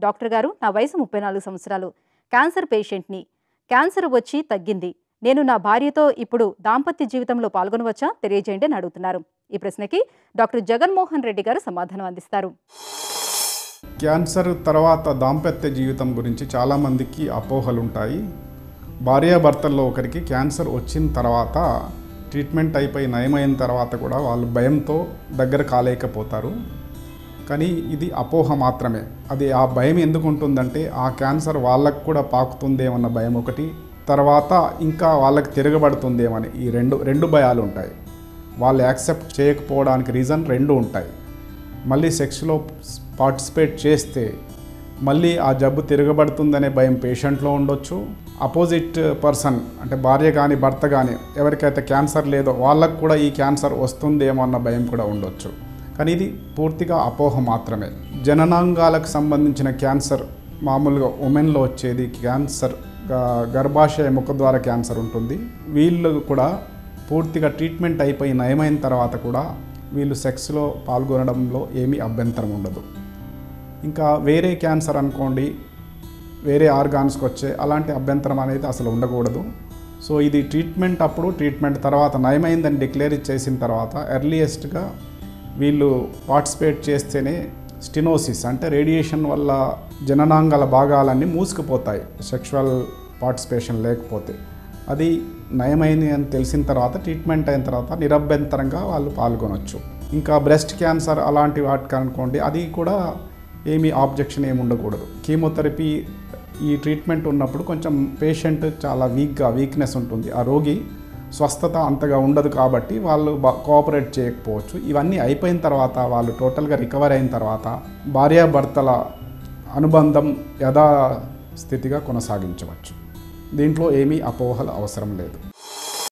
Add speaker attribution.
Speaker 1: Doctor గారు నా వయసు ముప్పై నాలుగు సంవత్సరాలు. క్యాన్సర్ పేషెంట్ని. క్యాన్సర్ వచ్చి తగ్గింది. నేను నా భార్యతో ఇప్పుడు దాంపత్య జీవితంలో పాల్గొనవచ్చా? తెలియజేయండి అని అడుగుతున్నారు. ఈ ప్రశ్నకి డాక్టర్ జగన్మోహన్ రెడ్డి గారు సమాధానం అందిస్తారు.
Speaker 2: క్యాన్సర్ తర్వాత దాంపత్య జీవితం గురించి చాలామందికి అపోహలు ఉంటాయి భార్యాభర్తల్లో ఒకరికి క్యాన్సర్ వచ్చిన తర్వాత ట్రీట్మెంట్ అయిపోయి నయమైన తర్వాత కూడా వాళ్ళు భయంతో దగ్గర కాలేకపోతారు. కానీ ఇది అపోహ మాత్రమే. అది ఆ భయం ఎందుకు ఉంటుందంటే ఆ క్యాన్సర్ వాళ్ళకు కూడా పాకుతుందేమన్న భయం ఒకటి తర్వాత ఇంకా వాళ్ళకి తిరగబడుతుందేమని ఈ రెండు రెండు భయాలు ఉంటాయి. వాళ్ళు యాక్సెప్ట్ చేయకపోవడానికి రీజన్ రెండు ఉంటాయి. మళ్ళీ సెక్స్లో పార్టిసిపేట్ చేస్తే మళ్ళీ ఆ జబ్బు తిరగబడుతుందనే భయం పేషెంట్లో ఉండొచ్చు. అపోజిట్ పర్సన్ అంటే భార్య కానీ భర్త కానీ ఎవరికైతే క్యాన్సర్ లేదో వాళ్ళకు కూడా ఈ క్యాన్సర్ వస్తుందేమో అన్న భయం కూడా ఉండొచ్చు. కానీ ఇది పూర్తిగా అపోహ మాత్రమే. జననాంగాలకు సంబంధించిన క్యాన్సర్ మామూలుగా ఉమెన్లో వచ్చేది క్యాన్సర్ గర్భాశయ గర్భాశయ ముఖద్వార క్యాన్సర్ ఉంటుంది. వీళ్ళు కూడా పూర్తిగా ట్రీట్మెంట్ అయిపోయి నయమైన తర్వాత కూడా వీళ్ళు సెక్స్లో పాల్గొనడంలో ఏమీ అభ్యంతరం ఉండదు. ఇంకా వేరే క్యాన్సర్ అనుకోండి వేరే ఆర్గాన్స్కి వచ్చే అలాంటి అభ్యంతరం అనేది అసలు ఉండకూడదు. సో ఇది ట్రీట్మెంట్ అప్పుడు ట్రీట్మెంట్ తర్వాత నయమైందని డిక్లేర్ చేసిన తర్వాత ఎర్లియెస్ట్గా వీళ్ళు పార్టిసిపేట్ చేస్తేనే స్టినోసిస్ అంటే రేడియేషన్ వల్ల జననాంగాల భాగాలన్నీ మూసుకుపోతాయి సెక్షువల్ పార్టిసిపేషన్ లేకపోతే. అది నయమైంది అని తెలిసిన తర్వాత ట్రీట్మెంట్ అయిన తర్వాత నిరభ్యంతరంగా వాళ్ళు పాల్గొనవచ్చు ఇంకా బ్రెస్ట్ క్యాన్సర్ అలాంటి వాటికి అనుకోండి అది కూడా ఏమీ ఆబ్జెక్షన్ ఏమి ఉండకూడదు. కీమోథెరపీ ఈ ట్రీట్మెంట్ ఉన్నప్పుడు కొంచెం పేషెంట్ చాలా వీక్గా వీక్నెస్ ఉంటుంది. ఆ రోగి స్వస్థత అంతగా ఉండదు కాబట్టి వాళ్ళు కోఆపరేట్ చేయకపోవచ్చు. ఇవన్నీ అయిపోయిన తర్వాత వాళ్ళు టోటల్గా రికవర్ అయిన తర్వాత భార్యాభర్తల అనుబంధం యథాస్థితిగా కొనసాగించవచ్చు. దీంట్లో ఏమీ అపోహలు అవసరం లేదు.